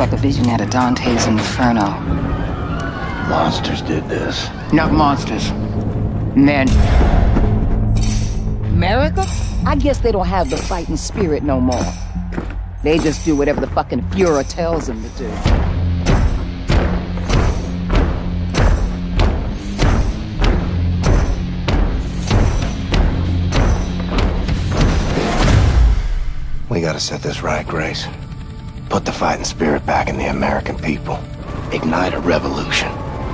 about a vision out of Dante's Inferno. Monsters did this. Not monsters. Men. America? I guess they don't have the fighting spirit no more. They just do whatever the fucking Fuhrer tells them to do. We gotta set this right, Grace. Put the fighting spirit back in the American people. Ignite a revolution.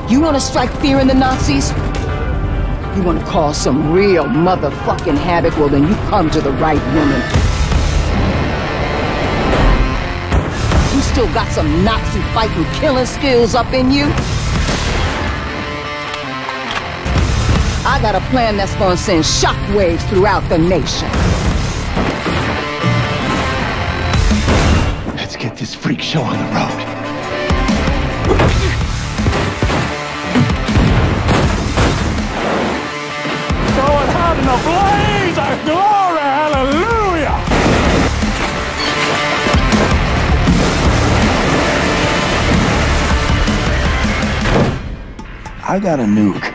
You want to strike fear in the Nazis? You want to cause some real motherfucking havoc? Well, then you come to the right woman. You still got some Nazi fighting killing skills up in you? I got a plan that's gonna send shockwaves throughout the nation. Let's get this freak show on the road. Throw it out in a blaze of glory, hallelujah! I got a nuke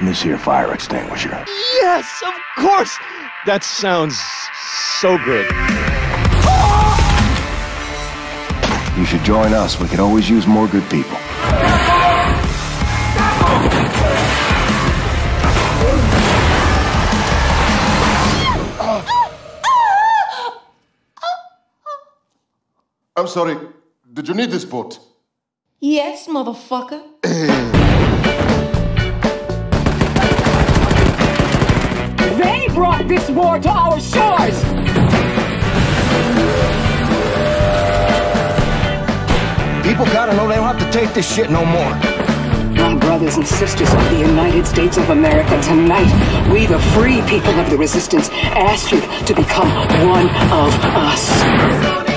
in this here fire extinguisher. Yes, of course. That sounds so good. You should join us. We could always use more good people. I'm sorry. Did you need this boat? Yes, motherfucker. They brought this war to our shores! People gotta know they don't have to take this shit no more. My brothers and sisters of the United States of America, tonight, we, the free people of the resistance, ask you to become one of us.